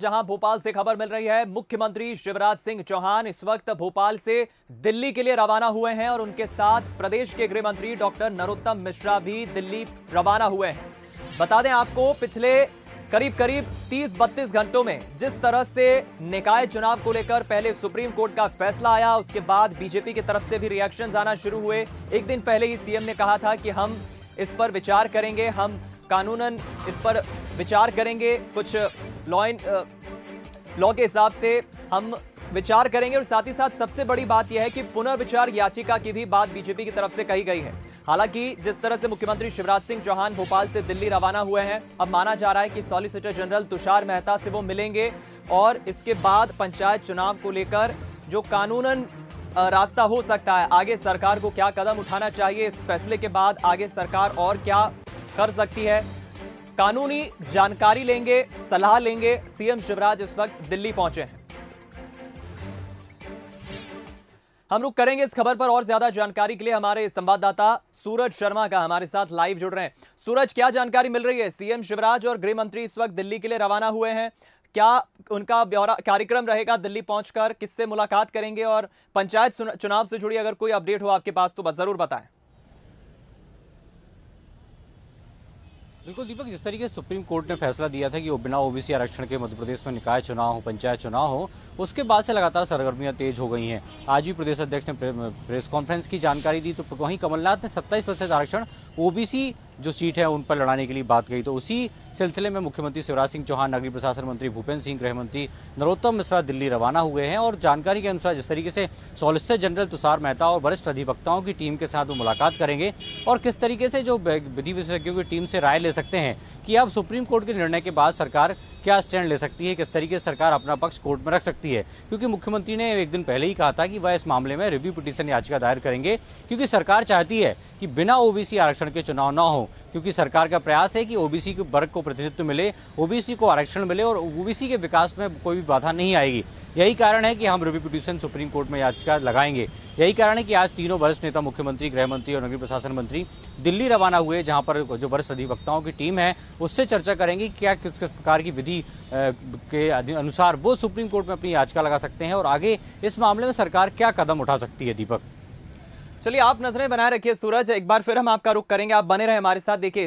जहाँ भोपाल से खबर मिल रही है, मुख्यमंत्री शिवराज सिंह चौहान इस वक्त भोपाल से दिल्ली के लिए रवाना हुए हैं और उनके साथ प्रदेश के गृह मंत्री डॉक्टर नरोत्तम मिश्रा भी दिल्ली रवाना हुए हैं। बता दें आपको, पिछले करीब करीब 30-32 घंटों में जिस तरह से निकाय चुनाव को लेकर पहले सुप्रीम कोर्ट का फैसला आया, उसके बाद बीजेपी की तरफ़ से भी रिएक्शन आना शुरू हुए। एक दिन पहले ही सीएम ने कहा था कि हम इस पर विचार करेंगे, हम कानूनन इस पर विचार करेंगे, कुछ लॉ लॉ के हिसाब से हम विचार करेंगे और साथ ही साथ सबसे बड़ी बात यह है कि पुनर्विचार याचिका की भी बात बीजेपी की तरफ़ से कही गई है। हालाँकि जिस तरह से मुख्यमंत्री शिवराज सिंह चौहान भोपाल से दिल्ली रवाना हुए हैं, अब माना जा रहा है कि सॉलिसिटर जनरल तुषार मेहता से वो मिलेंगे और इसके बाद पंचायत चुनाव को लेकर जो कानूनन रास्ता हो सकता है, आगे सरकार को क्या कदम उठाना चाहिए, इस फैसले के बाद आगे सरकार और क्या कर सकती है कानूनी जानकारी लेंगे, सलाह लेंगे, सीएम शिवराज इस वक्त दिल्ली पहुँचे हैं। हम लोग करेंगे इस खबर पर और ज़्यादा जानकारी के लिए हमारे संवाददाता सूरज शर्मा का हमारे साथ लाइव जुड़ रहे हैं। सूरज, क्या जानकारी मिल रही है? सीएम शिवराज और गृह मंत्री इस वक्त दिल्ली के लिए रवाना हुए हैं। क्या उनका ब्यौरा, कार्यक्रम रहेगा दिल्ली पहुंचकर? किससे मुलाकात करेंगे? और पंचायत चुनाव से जुड़ी अगर कोई अपडेट हो आपके पास तो ज़रूर बताएँ। बिल्कुल, दीपक, जिस तरीके से सुप्रीम कोर्ट ने फैसला दिया था कि वो बिना ओबीसी आरक्षण के मध्य प्रदेश में निकाय चुनाव हो, पंचायत चुनाव हो, उसके बाद से लगातार सरगर्मियाँ तेज हो गई हैं। आज भी प्रदेश अध्यक्ष ने प्रेस कॉन्फ्रेंस की जानकारी दी तो वहीं कमलनाथ ने सत्ताईस प्रतिशत आरक्षण, ओबीसी जो सीट है उन पर लड़ाने के लिए बात कही तो उसी सिलसिले में मुख्यमंत्री शिवराज सिंह चौहान, नगरीय प्रशासन मंत्री भूपेन्द्र सिंह गृह मंत्री नरोत्तम मिश्रा दिल्ली रवाना हुए हैं और जानकारी के अनुसार जिस तरीके से सॉलिसिटर जनरल तुषार मेहता और वरिष्ठ अधिवक्ताओं की टीम के साथ वो मुलाकात करेंगे और किस तरीके से जो विधि विशेषज्ञों की टीम से राय ले सकते हैं कि अब सुप्रीम कोर्ट के निर्णय के बाद सरकार क्या स्टैंड ले सकती है, किस तरीके से सरकार अपना पक्ष कोर्ट में रख सकती है। क्योंकि मुख्यमंत्री ने एक दिन पहले ही कहा था कि वह इस मामले में रिव्यू पिटीशन याचिका दायर करेंगे, क्योंकि सरकार चाहती है कि बिना ओबीसी आरक्षण के चुनाव न हो क्योंकि सरकार का प्रयास है कि ओबीसी के वर्ग को प्रतिनिधित्व मिले, ओबीसी को आरक्षण मिले और ओबीसी के विकास में कोई भी बाधा नहीं आएगी। यही कारण है कि हम रिव्यू पिटीशन सुप्रीम कोर्ट में याचिका लगाएँगे। यही कारण है कि आज तीनों वरिष्ठ नेता, मुख्यमंत्री, गृह मंत्री और नगरीय प्रशासन मंत्री दिल्ली रवाना हुए, जहाँ पर जो वरिष्ठ अधिवक्ताओं की टीम है, उससे चर्चा करेंगे क्या, किस प्रकार की विधि के अनुसार वो सुप्रीम कोर्ट में अपनी याचिका लगा सकते हैं और आगे इस मामले में सरकार क्या कदम उठा सकती है, दीपक? चलिए, आप नज़रें बनाए रखिए सूरज। एक बार फिर हम आपका रुख करेंगे। आप बने रहे हमारे साथ। देखिए